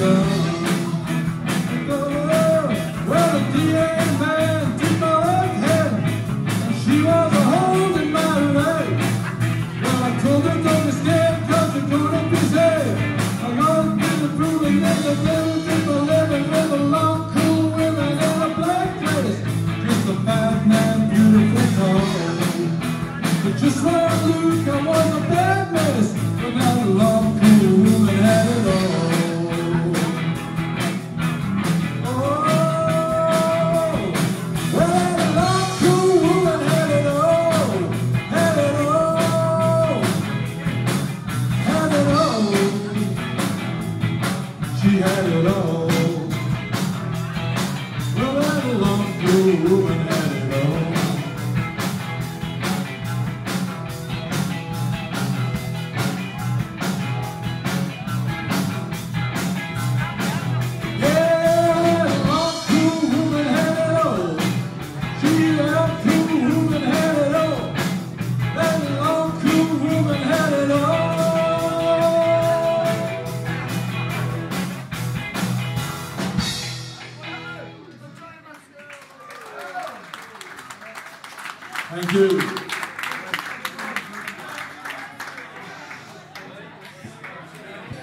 go. She had it all. Well, I love the woman. Thank you.